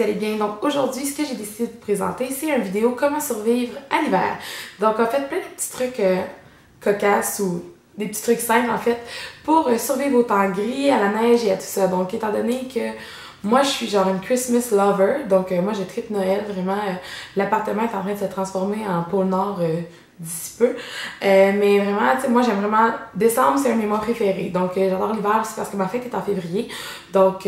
vous allez bien. Donc aujourd'hui, ce que j'ai décidé de présenter, c'est une vidéo comment survivre à l'hiver. Donc en fait, plein de petits trucs euh, cocasses ou des petits trucs simples en fait pour euh, survivre au temps gris, à la neige et à tout ça. Donc étant donné que moi je suis genre une Christmas lover, donc euh, moi je tripe Noël vraiment. L'appartement est en train de se transformer en pôle Nord d'ici peu. mais vraiment, tu sais, moi j'aime vraiment. Décembre, c'est un de mes mois préférés. Donc j'adore l'hiver, c'est parce que ma fête est en février. Donc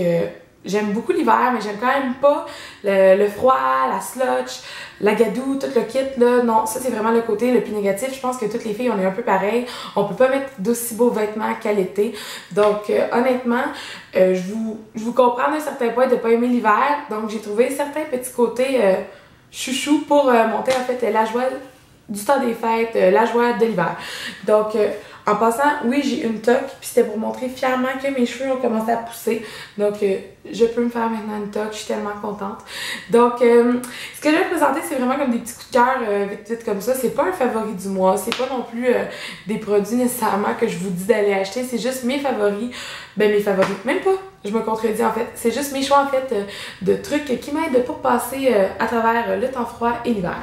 J'aime beaucoup l'hiver, mais j'aime quand même pas le, froid, la slotch, la gadoue, tout le kit, là. Non, ça, c'est vraiment le côté le plus négatif. Je pense que toutes les filles, on est un peu pareil. On peut pas mettre d'aussi beaux vêtements qu'à l'été. Donc, euh, honnêtement, euh, je, vous, je vous comprends d'un certain point de pas aimer l'hiver. Donc, j'ai trouvé certains petits côtés euh, chouchou pour monter, en fait, la joie du temps des fêtes, la joie de l'hiver. Donc, en passant, oui, j'ai une toque, puis c'était pour montrer fièrement que mes cheveux ont commencé à pousser. Donc, euh, je peux me faire maintenant une toque, je suis tellement contente. Donc, euh, ce que je vais présenter, c'est vraiment comme des petits coups de cœur euh, vite vite comme ça. C'est pas un favori du mois, c'est pas non plus des produits nécessairement que je vous dis d'aller acheter, c'est juste mes favoris. Ben, mes favoris, même pas, je me contredis en fait. C'est juste mes choix en fait de trucs qui m'aident pour passer à travers le temps froid et l'hiver.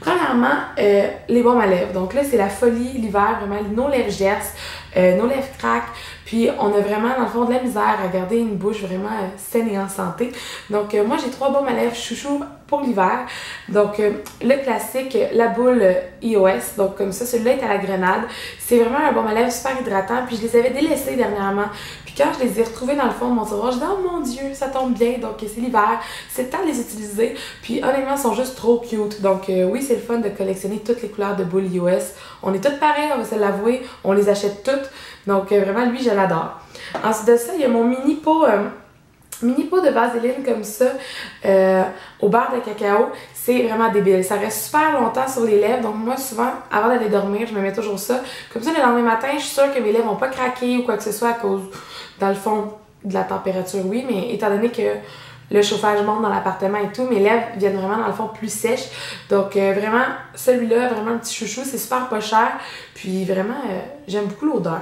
Premièrement, les baumes à lèvres. Donc là, c'est la folie l'hiver, vraiment, nos lèvres gercent, nos lèvres craquent. Puis on a vraiment, dans le fond, de la misère à garder une bouche vraiment euh, saine et en santé. Donc euh, moi, j'ai trois baumes à lèvres chouchou pour l'hiver. Donc euh, le classique, la boule iOS. Donc comme ça, celui-là est à la grenade. C'est vraiment un baume à super hydratant. Puis je les avais délaissés dernièrement. Puis quand je les ai retrouvés dans le fond de mon tiroir, je dis oh mon dieu, ça tombe bien. Donc c'est l'hiver, c'est le temps de les utiliser. Puis honnêtement, ils sont juste trop cute. Donc oui, c'est le fun de collectionner toutes les couleurs de boules iOS. On est toutes pareilles, on va se l'avouer. On les achète toutes. Donc euh, vraiment, lui, je l'adore. Ensuite de ça, il y a mon mini pot, euh, mini pot de vaseline comme ça euh, au beurre de cacao. C'est vraiment débile. Ça reste super longtemps sur les lèvres. Donc moi, souvent, avant d'aller dormir, je me mets toujours ça. Comme ça, le lendemain matin, je suis sûre que mes lèvres vont pas craquer ou quoi que ce soit à cause, dans le fond, de la température, oui. Mais étant donné que le chauffage monte dans l'appartement et tout, mes lèvres viennent vraiment dans le fond plus sèches. Donc vraiment, celui-là, vraiment un petit chouchou, c'est super pas cher. Puis vraiment, j'aime beaucoup l'odeur.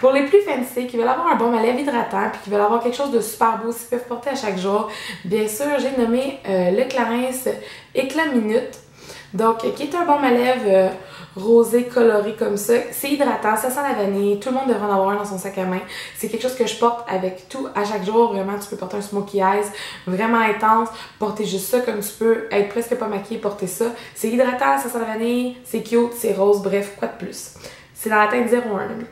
Pour les plus fancy, qui veulent avoir un bon lèvres hydratant, puis qui veulent avoir quelque chose de super beau, qu'ils peuvent porter à chaque jour, bien sûr, j'ai nommé euh, le Clarins Éclat Minute. Donc, qui est un bon à lèvres rosé coloré comme ça. C'est hydratant, ça sent la vanille. Tout le monde devrait en avoir un dans son sac à main. C'est quelque chose que je porte avec tout à chaque jour. Vraiment, tu peux porter un smokey eyes vraiment intense. Porter juste ça comme tu peux. Être presque pas maquillé, porter ça. C'est hydratant, ça sent la vanille. C'est cute, c'est rose. Bref, quoi de plus. C'est dans la teinte 01.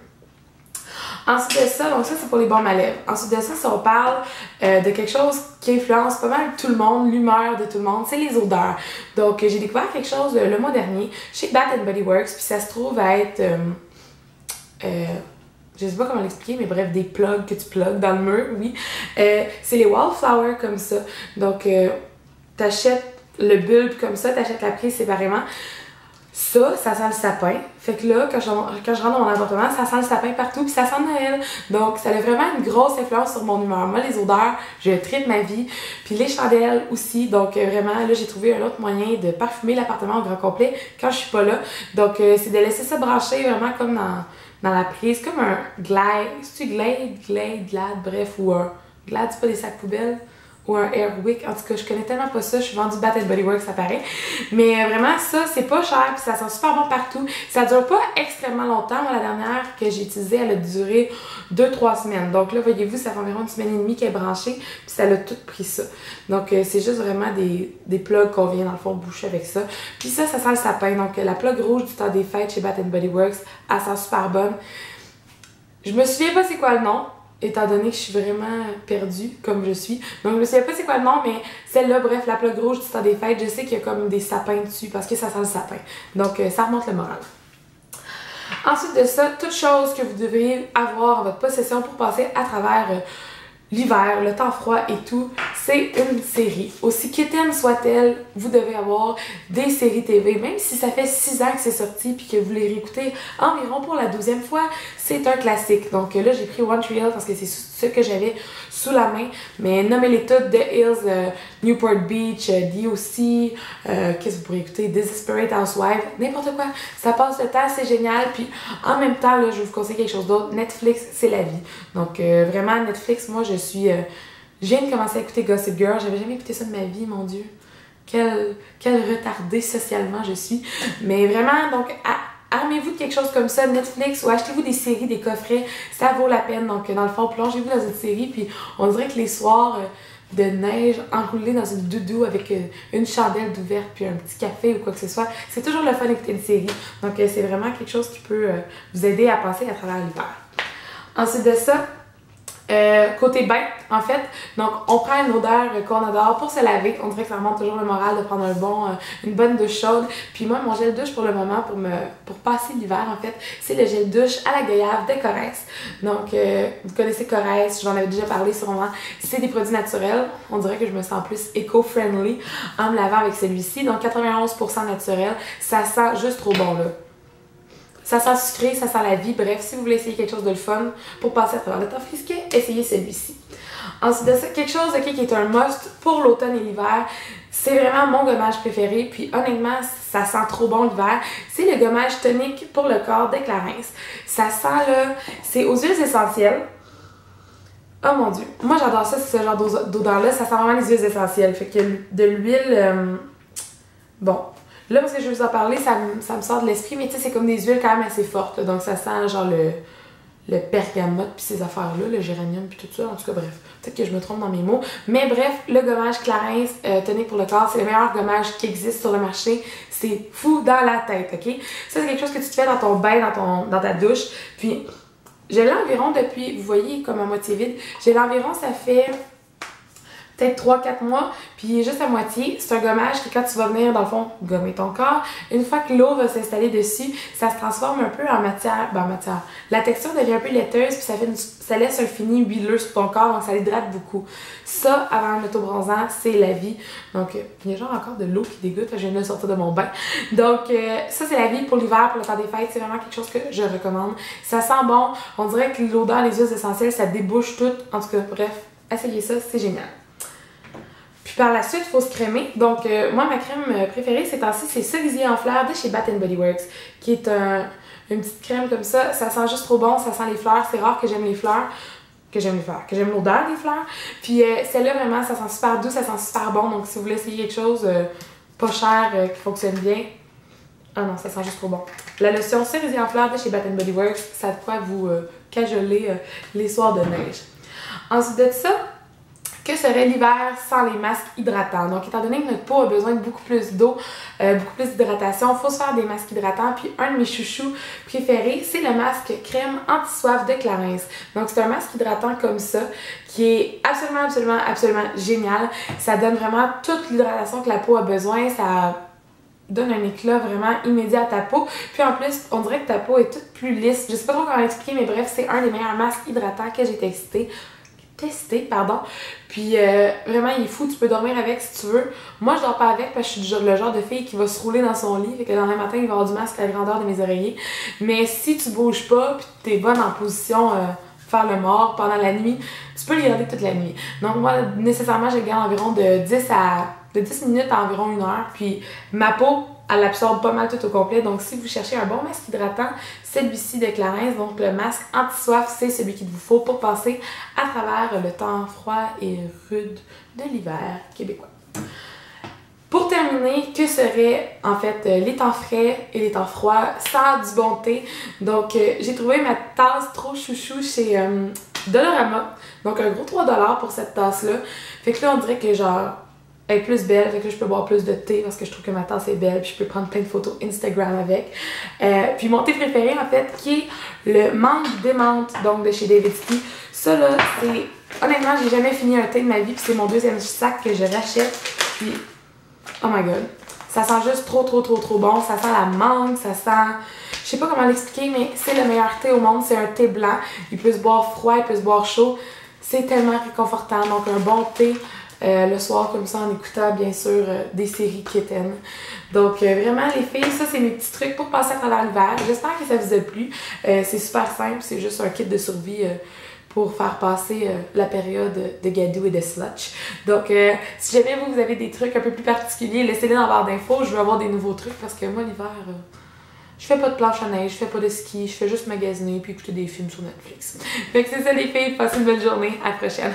Ensuite de ça, donc ça c'est pour les baumes à lèvres. Ensuite de ça, si on parle euh, de quelque chose qui influence pas mal tout le monde, l'humeur de tout le monde, c'est les odeurs. Donc j'ai découvert quelque chose euh, le mois dernier chez Bath Body Works, puis ça se trouve à être... Euh, je sais pas comment l'expliquer, mais bref, des plugs que tu plugs dans le mur, oui. c'est les wallflowers comme ça. Donc, t'achètes le bulbe comme ça, t'achètes la prise séparément. Ça, ça sent le sapin. Fait que là, quand je, rentre dans mon appartement, ça sent le sapin partout, puis ça sent Noël. Donc, ça a vraiment une grosse influence sur mon humeur. Moi, les odeurs, je traite ma vie. Puis les chandelles aussi. Donc, euh, vraiment, là, j'ai trouvé un autre moyen de parfumer l'appartement au grand complet quand je suis pas là. Donc, euh, c'est de laisser ça brancher vraiment comme dans, la prise, comme un glade. C'est-tu glade, glade, glade, bref, ou un glade, c'est pas des sacs poubelles? Ou un Airwick. En tout cas, je connais tellement pas ça. Je suis vendue Bath Body Works, ça paraît. Mais euh, vraiment, ça, c'est pas cher. Puis ça sent super bon partout. Ça dure pas extrêmement longtemps. Moi, la dernière que j'ai utilisée, elle a duré 2-3 semaines. Donc là, voyez-vous, ça fait environ une semaine et demie qu'elle est branchée. Puis ça a tout pris ça. Donc euh, c'est juste vraiment des, des plugs qu'on vient dans le fond boucher avec ça. Puis ça, ça sent le sapin. Donc la plug rouge du temps des fêtes chez Bath Body Works, elle sent super bonne. Je me souviens pas c'est quoi le nom étant donné que je suis vraiment perdue comme je suis. Donc je me souviens pas c'est quoi le nom, mais celle-là, bref, la plaque rouge du temps des fêtes, je sais qu'il y a comme des sapins dessus parce que ça sent le sapin. Donc euh, ça remonte le moral. Ensuite de ça, toute chose que vous devriez avoir en votre possession pour passer à travers euh, l'hiver, le temps froid et tout, c'est une série. Aussi quétaine soit-elle, vous devez avoir des séries TV, même si ça fait 6 ans que c'est sorti puis que vous les réécoutez environ pour la douzième fois, c'est un classique. Donc là, j'ai pris One Tree Hill parce que c'est ce que j'avais sous la main, mais nommez-les toutes, The Hills, euh, Newport Beach, euh, DOC, euh, qu'est-ce que vous pourrez écouter, Desperate Housewives, n'importe quoi. Ça passe le temps, c'est génial, puis en même temps, là, je vous conseille quelque chose d'autre, Netflix, c'est la vie. Donc vraiment, Netflix, moi, je suis Je viens de commencer à écouter Gossip Girl. J'avais jamais écouté ça de ma vie, mon Dieu. Quelle, quelle retardée socialement je suis. Mais vraiment, donc, armez-vous de quelque chose comme ça, Netflix, ou achetez-vous des séries, des coffrets. Ça vaut la peine. Donc, dans le fond, plongez-vous dans une série. Puis, on dirait que les soirs euh, de neige enroulés dans une doudou avec euh, une chandelle d'ouverte puis un petit café ou quoi que ce soit. C'est toujours le fun d'écouter une série. Donc, euh, c'est vraiment quelque chose qui peut vous aider à passer à travers l'hiver. Ensuite de ça, euh, côté bain, en fait, donc on prend une odeur qu'on adore pour se laver. On dirait que ça remonte toujours le moral de prendre un bon, euh, une bonne douche chaude. Puis moi, mon gel douche pour le moment, pour me pour passer l'hiver, en fait, c'est le gel douche à la goyave de Corrèze. Donc, euh, vous connaissez Corrèze, j'en avais déjà parlé sûrement. C'est des produits naturels. On dirait que je me sens plus éco-friendly en me lavant avec celui-ci. Donc, 91% naturel. Ça sent juste trop bon, là. Ça sent sucré, ça sent la vie. Bref, si vous voulez essayer quelque chose de le fun pour passer à travers le temps frisquet, essayez celui-ci. Ensuite de ça, quelque chose qui est un must pour l'automne et l'hiver, c'est vraiment mon gommage préféré. Puis honnêtement, ça sent trop bon l'hiver. C'est le gommage tonique pour le corps de Clarins. Ça sent là, c'est aux huiles essentielles. Oh mon dieu, moi j'adore ça, ce genre d'odeur-là. Ça sent vraiment les huiles essentielles. Fait que de l'huile, euh, bon, Là, parce que je vais vous en parler, ça, ça me sort de l'esprit, mais tu sais, c'est comme des huiles quand même assez fortes. donc, ça sent genre le, le bergamote puis ces affaires-là, le géranium puis tout ça. En tout cas, bref, peut-être que je me trompe dans mes mots. Mais bref, le gommage Clarins euh, tonique pour le corps, c'est le meilleur gommage qui existe sur le marché. C'est fou dans la tête, ok? Ça, c'est quelque chose que tu te fais dans ton bain, dans, ton, dans ta douche. Puis, j'ai l'environ depuis, vous voyez, comme à moitié vide, j'ai l'environ, ça fait peut-être 3-4 mois, puis il est juste à moitié. C'est un gommage que quand tu vas venir, dans le fond, gommer ton corps, une fois que l'eau va s'installer dessus, ça se transforme un peu en matière, ben matière. La texture devient un peu laiteuse, puis ça, fait ça laisse un fini huileux sur ton corps, donc ça l'hydrate beaucoup. Ça, avant un auto-bronzant, c'est la vie. Donc, euh, il y a genre encore de l'eau qui dégoûte, je viens de sortir de mon bain. Donc, euh, ça, c'est la vie pour l'hiver, pour le temps des fêtes. C'est vraiment quelque chose que je recommande. Ça sent bon. On dirait que l'odeur, les huiles essentielles, ça débouche tout. En tout cas, bref, essayez ça, c'est génial. Puis par la suite, il faut se crémer. Donc, euh, moi, ma crème euh, préférée ces temps-ci, c'est Cerisier en fleurs de chez Bath Body Works, qui est une petite crème comme ça. Ça sent juste trop bon, ça sent les fleurs. C'est rare que j'aime les fleurs, que j'aime les fleurs, que j'aime l'odeur des fleurs. Puis euh, celle-là, vraiment, ça sent super doux, ça sent super bon. Donc, si vous voulez essayer quelque chose pas cher, qui fonctionne bien, ah non, ça sent juste trop bon. La lotion Cerisier en fleurs de chez Bath Body Works, ça a de quoi vous cajoler les soirs de neige. Ensuite de ça, que serait l'hiver sans les masques hydratants. Donc, étant donné que notre peau a besoin de beaucoup plus d'eau, euh, beaucoup plus d'hydratation, il faut se faire des masques hydratants. Puis, un de mes chouchous préférés, c'est le masque crème anti-soif de Clarins. Donc, c'est un masque hydratant comme ça qui est absolument, absolument, absolument génial. Ça donne vraiment toute l'hydratation que la peau a besoin. Ça donne un éclat vraiment immédiat à ta peau. Puis en plus, on dirait que ta peau est toute plus lisse. Je sais pas trop comment l'expliquer, mais bref, c'est un des meilleurs masques hydratants que j'ai testé testé, pardon. Puis euh, vraiment, il est fou, tu peux dormir avec si tu veux. Moi, je dors pas avec parce que je suis le genre de fille qui va se rouler dans son lit. Fait que le lendemain matin, il va avoir du masque à la grandeur de mes oreillers. Mais si tu bouges pas, puis t'es bonne en position euh, faire le mort pendant la nuit, tu peux le garder toute la nuit. Donc moi, nécessairement, je le garde environ de 10 à de 10 minutes à environ une heure. Puis ma peau, elle absorbe pas mal tout au complet. Donc, si vous cherchez un bon masque hydratant, celui-ci de Clarins, donc le masque anti-soif, c'est celui qu'il vous faut pour passer à travers le temps froid et rude de l'hiver québécois. Pour terminer, que serait en fait les temps frais et les temps froids sans du bon thé? Donc, euh, j'ai trouvé ma tasse trop chouchou chez euh, Dolorama. Donc, un gros 3$ pour cette tasse-là. Fait que là, on dirait que genre, est plus belle, fait que je peux boire plus de thé parce que je trouve que ma tasse est belle, puis je peux prendre plein de photos Instagram avec. Euh, puis mon thé préféré en fait, qui est le mangue démente, donc de chez David Ski. Ça là, c'est. Honnêtement, j'ai jamais fini un thé de ma vie, puis c'est mon deuxième sac que je rachète. Puis, oh my god, ça sent juste trop, trop, trop, trop bon. Ça sent la mangue, ça sent. Je sais pas comment l'expliquer, mais c'est le meilleur thé au monde. C'est un thé blanc. Il peut se boire froid, il peut se boire chaud. C'est tellement réconfortant. Donc, un bon thé euh, le soir comme ça en écoutant bien sûr euh, des séries quétaines. Donc euh, vraiment les filles, ça c'est mes petits trucs pour passer à travers l'hiver. J'espère que ça vous a plu. c'est super simple, c'est juste un kit de survie pour faire passer la période de gadou et de slutch. Donc, si jamais vous, vous avez des trucs un peu plus particuliers, laissez-les dans la barre d'infos. Je veux avoir des nouveaux trucs parce que moi, l'hiver, je fais pas de planche à neige, je fais pas de ski, je fais juste magasiner puis écouter des films sur Netflix. Fait que c'est ça les filles, passez une bonne journée. À la prochaine.